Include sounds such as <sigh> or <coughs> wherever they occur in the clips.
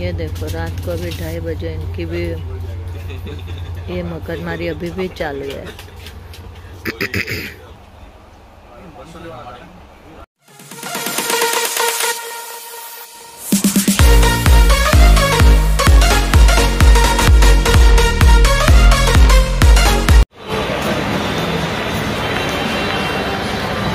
ये देखो, रात को अभी ढाई बजे इनकी भी ये मगजमारी अभी भी चालू है।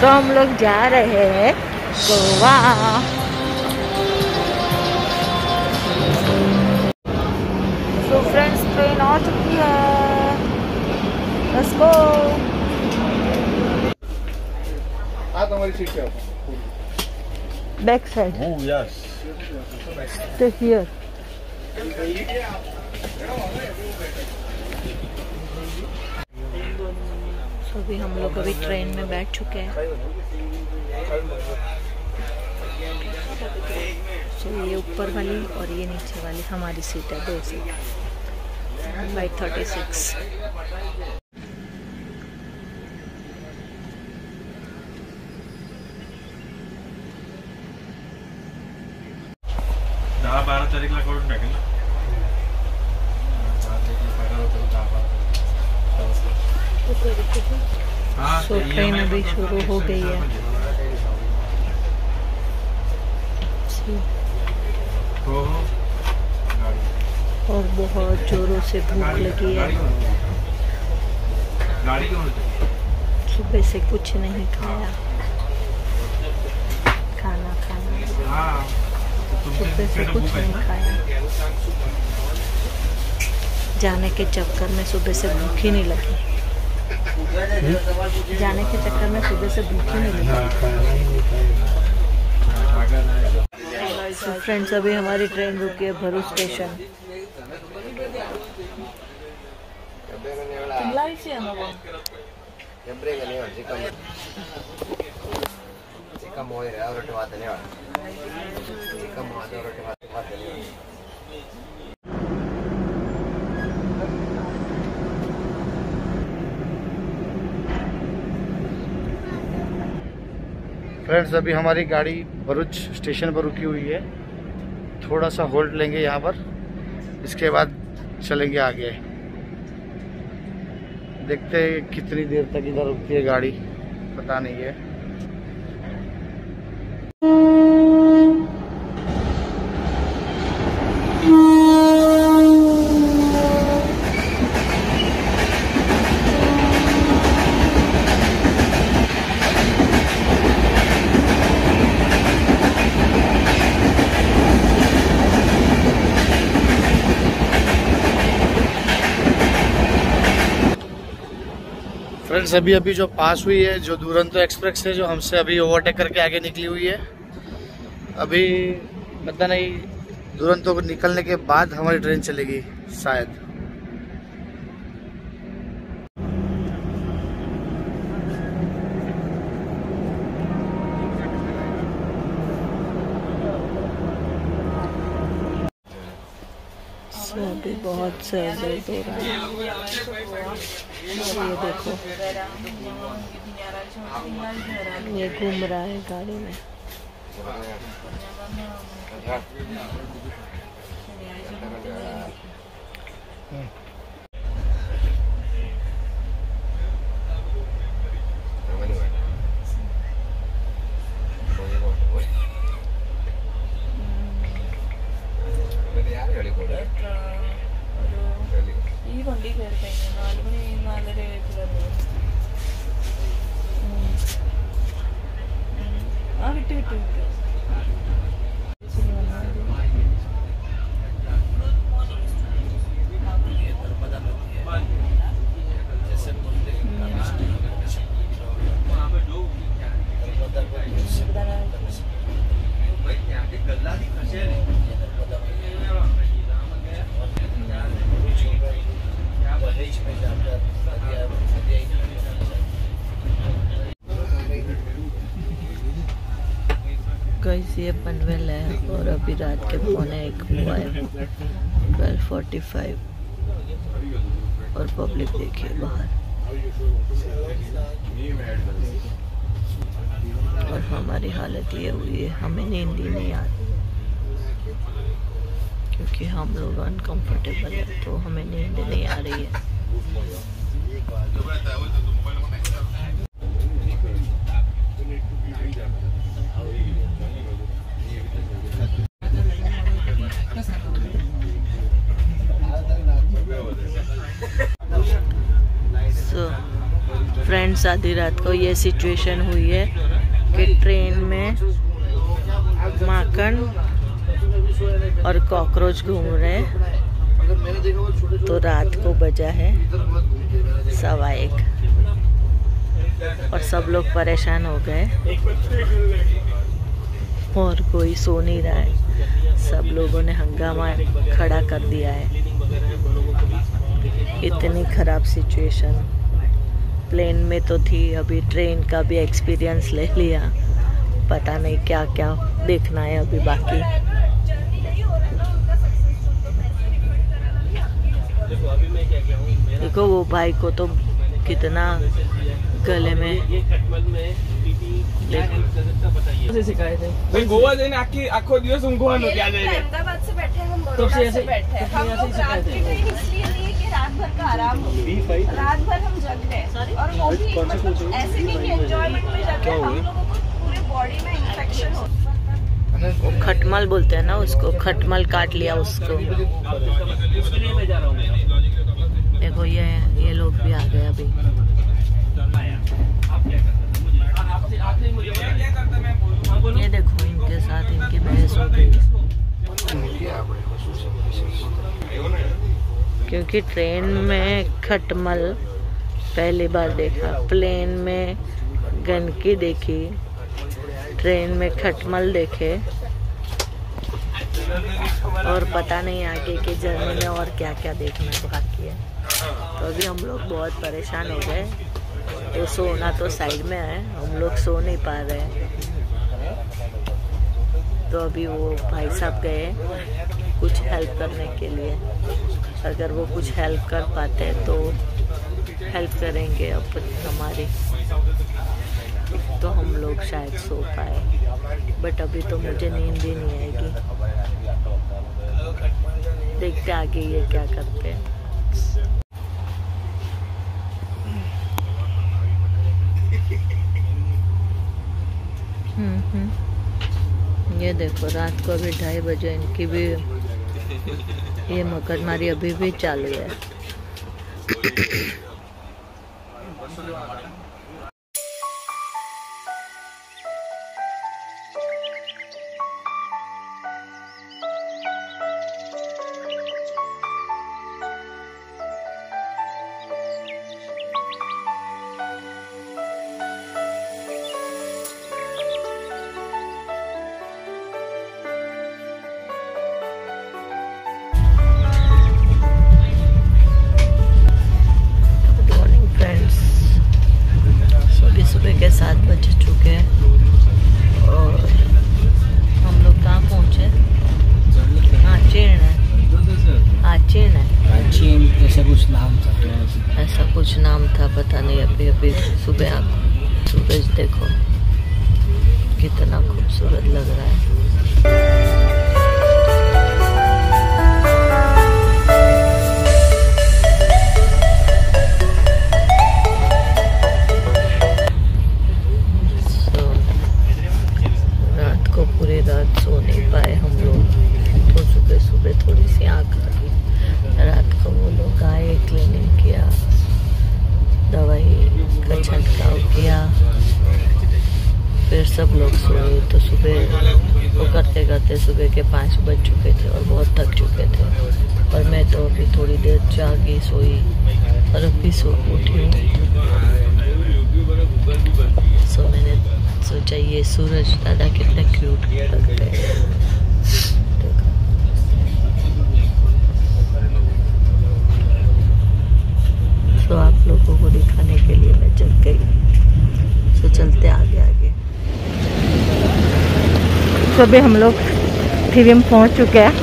तो हम लोग जा रहे हैं गोवा। बैक साइड तो अभी हम लोग अभी ट्रेन में बैठ चुके हैं। तो ये ऊपर वाली और ये नीचे वाली हमारी सीट है दो सीट बाई थर्टी सिक्स तारीखला करून टाकेल ना हाँ, तो ट्रेन अभी शुरू हो गई है। गाडी और बहुत जोरों से भूख लगी है. सुबह से कुछ नहीं खाया। खाना खाना। हा। सुबह से कुछ नहीं खाया जाने के चक्कर में सुबह से भूख ही नहीं लगी। जाने के चक्कर में सुबह से भूख ही नहीं लगी। फ्रेंड्स अभी हमारी ट्रेन रुकी है भरूच स्टेशन फ्रेंड्स, अभी हमारी गाड़ी भरूच स्टेशन पर रुकी हुई है। थोड़ा सा होल्ड लेंगे यहाँ पर, इसके बाद चलेंगे आगे। देखते हैं कितनी देर तक इधर रुकती है गाड़ी, पता नहीं है। फ्रेंड्स अभी अभी जो पास हुई है, जो दुरंतो एक्सप्रेस है, जो हमसे अभी ओवरटेक करके आगे निकली हुई है। अभी पता नहीं, दुरंतो को निकलने के बाद हमारी ट्रेन चलेगी, शायद। से अभी बहुत सर हो रहा है। ये देखो। ये घूम रहा है गाड़ी में। ഈ വണ്ടി കയറി കഴിഞ്ഞു നാല് മണി നാലര ആയപ്പോഴാണ് ആ വിട്ട് വിട്ട് വിട്ട്. ये पनवेल है और अभी रात के पौने एक हुआ है। ट्वेल्व फोर्टी फाइव और पब्लिक देखिए बाहर। और हमारी हालत ये हुई है, हमें नींद ही नहीं आ रही। क्योंकि हम लोग अनकंफर्टेबल है तो हमें नींद नहीं आ रही है। फ्रेंड्स आधी रात को ये सिचुएशन हुई है कि ट्रेन में माखन और कॉकरोच घूम रहे हैं। तो रात को बजा है सवा एक और सब लोग परेशान हो गए। और कोई सो नहीं रहा है। सब लोगों ने हंगामा खड़ा कर दिया है। इतनी ख़राब सिचुएशन प्लेन में तो थी अभी ट्रेन का भी एक्सपीरियंस ले लिया। पता नहीं क्या क्या देखना है अभी बाकी। देखो वो भाई को तो कितना गले में गोवा जाने आखी आखो दिवस हम से बैठे हम लोग रात की ट्रेन इसलिए भर का आराम हो। रात भर हम जग गए। और वो भी मतलब ऐसे नहीं कि एंजॉयमेंट में जग गए हम लोगों को पूरे बॉडी में इन्फेक्शन हो। वो खटमल बोलते हैं ना उसको खटमल काट लिया उसको। देखो ये ये लोग भी आ गए अभी। ये देखो इनके साथ इनकी बहस हो गई। क्योंकि ट्रेन में खटमल पहली बार देखा। प्लेन में गंदगी देखी। ट्रेन में खटमल देखे। और पता नहीं आगे के जर्नी में और क्या क्या देखना बाकी है। तो अभी हम लोग बहुत परेशान हो गए। तो सोना तो साइड में है। हम लोग सो नहीं पा रहे। तो अभी वो भाई साहब गए कुछ हेल्प करने के लिए। अगर वो कुछ हेल्प कर पाते हैं तो हेल्प करेंगे अपन हमारी। तो हम लोग शायद सो पाए। बट अभी तो मुझे नींद ही नहीं आएगी। देखते आगे ये क्या करते हैं। हम्म, हम्म। ये देखो रात को अभी ढाई बजे इनकी भी ये मुकदमारी अभी भी चालू है। <coughs> रात सो नहीं पाए हम लोग। तो सुबह सुबह थोड़ी सी आँख लगी। रात को वो लोग आए क्लीनिंग किया, दवाई का छंटकाव किया। फिर सब लोग सोए तो सुबह वो करते करते सुबह के पाँच बज चुके थे और बहुत थक चुके थे। और मैं तो अभी थोड़ी देर जागी, सोई और अभी सो उठी हूँ। सो मैंने सोचा ये सूरज दादा कितने क्यूट लगते हैं। तो आप लोगों को दिखाने के लिए मैं जग गई। तो चलते आगे आगे। तो अभी हम लोग थिविम पहुँच चुके हैं।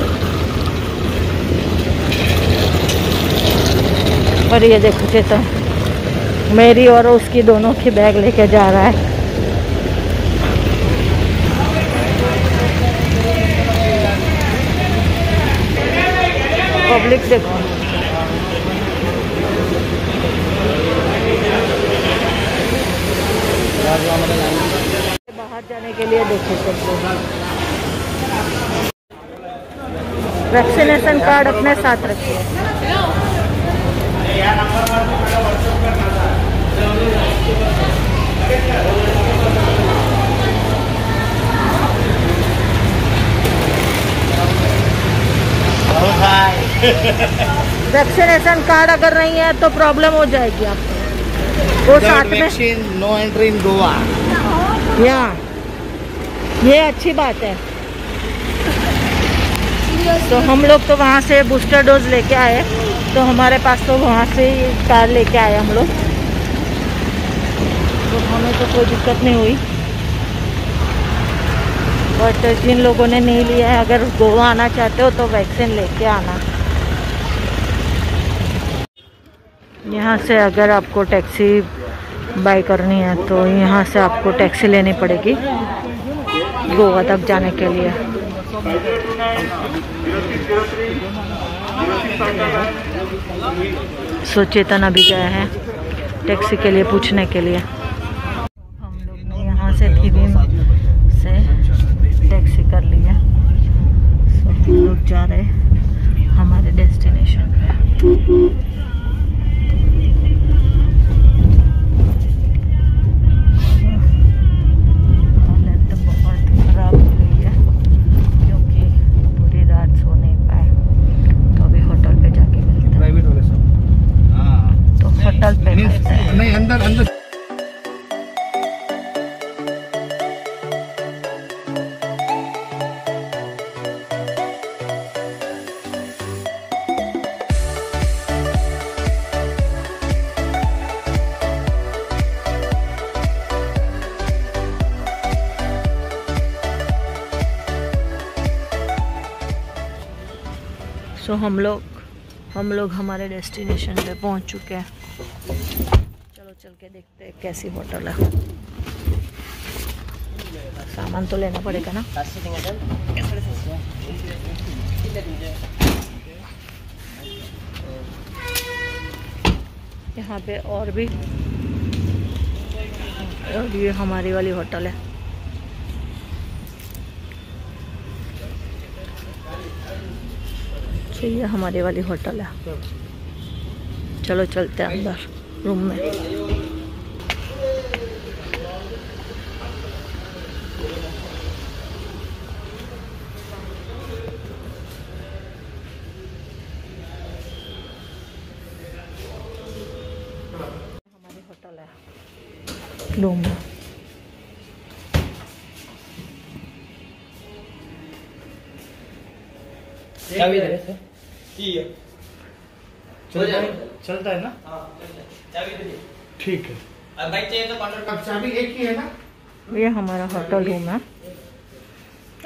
और ये देखो चेतन, मेरी और उसकी दोनों की बैग लेके जा रहा है। पब्लिक देखो बाहर जाने के लिए देखो सब लोग। वैक्सीनेशन कार्ड अपने साथ रखिए। <laughs> वैक्सीनेशन कार्ड अगर नहीं है तो प्रॉब्लम हो जाएगी आपको। वो साथ में नो एंट्री इन गोवा या। ये अच्छी बात है। तो हम लोग तो वहाँ से बूस्टर डोज लेके आए। तो हमारे पास तो वहाँ से ही कार्ड लेके आए हम लोग। तो हमें तो कोई दिक्कत नहीं हुई। बट जिन लोगों ने नहीं लिया है अगर गोवा आना चाहते हो तो वैक्सीन लेके आना। यहाँ से अगर आपको टैक्सी बाई करनी है तो यहाँ से आपको टैक्सी लेनी पड़ेगी गोवा तक जाने के लिए। सो चेतन अभी गया है टैक्सी के लिए पूछने के लिए। हम लोग ने यहाँ से थिविम से टैक्सी कर लिया सो हम लोग जा रहे हमारे डेस्टिनेशन पे। सो हम लोग हम लोग हमारे डेस्टिनेशन पे पहुँच चुके हैं। चलो, चल के देखते हैं कैसी होटल है। सामान तो लेना पड़ेगा ना। यहाँ पे और भी और ये हमारी वाली होटल है। अच्छा ये हमारी वाली होटल है। चलो चलते हैं अंदर, रूम में। हमारी होटल है। रूम में। चलता है चलता है ना? ठीक है। अब चाबी एक ही है ना? ये हमारा होटल रूम है।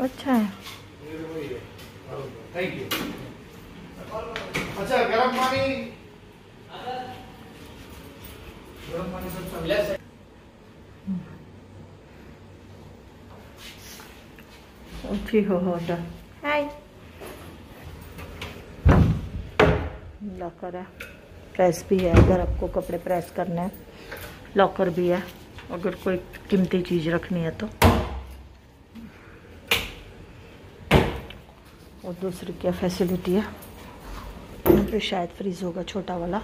अच्छा है। थैंक यू अच्छा गर्म पानी। गर्म पानी सब अच्छी हो? होटल हाय लॉकर है। प्रेस भी है अगर आपको कपड़े प्रेस करने हैं। लॉकर भी है अगर कोई कीमती चीज़ रखनी है तो। और दूसरी क्या फैसिलिटी है? पे शायद फ्रीज होगा छोटा वाला।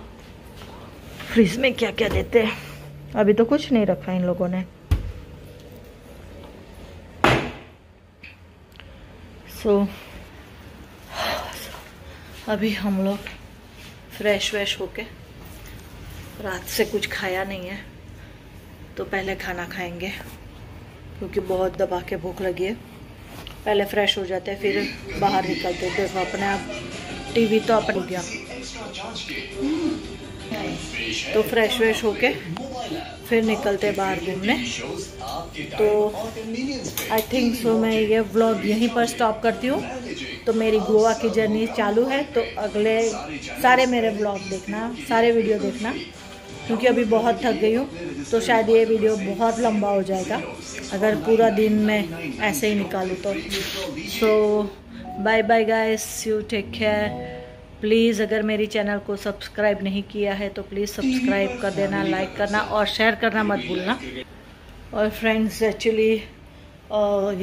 फ्रीज में क्या क्या देते हैं? अभी तो कुछ नहीं रखा इन लोगों ने। सो so, अभी हम लोग फ्रेश व्रेश होके। रात से कुछ खाया नहीं है तो पहले खाना खाएँगे, क्योंकि बहुत दबा के भूख लगी है। पहले फ्रेश हो जाते हैं, फिर बाहर निकलते हैं। देखो, अपने आप टीवी तो अपन गया। तो फ्रेश व्रेश होके फिर निकलते बाहर घूमने। तो आई थिंक सो मैं ये व्लॉग यहीं पर स्टॉप करती हूँ। तो मेरी गोवा की जर्नी चालू है तो अगले सारे मेरे ब्लॉग देखना, सारे वीडियो देखना, क्योंकि अभी बहुत थक गई हूँ तो शायद ये वीडियो बहुत लंबा हो जाएगा, अगर पूरा दिन मैं ऐसे ही निकालूँ तो। So bye bye guys you take care please अगर मेरी चैनल को सब्सक्राइब नहीं किया है तो प्लीज़ सब्सक्राइब कर देना लाइक करना और शेयर करना मत भूलना। और फ्रेंड्स एक्चुअली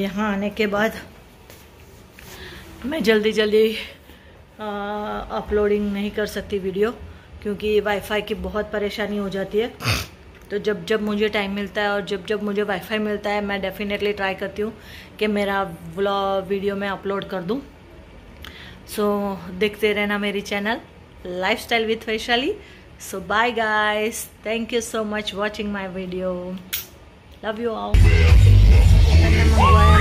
यहाँ आने के बाद मैं जल्दी जल्दी अपलोडिंग नहीं कर सकती वीडियो क्योंकि वाईफाई की बहुत परेशानी हो जाती है। तो जब जब मुझे टाइम मिलता है और जब जब मुझे वाईफाई मिलता है मैं डेफिनेटली ट्राई करती हूँ कि मेरा व्लॉग वीडियो मैं अपलोड कर दूँ। सो so, देखते रहना मेरी channel life style with Vaishali. So bye guys thank you so much watching my video love you मंगवाया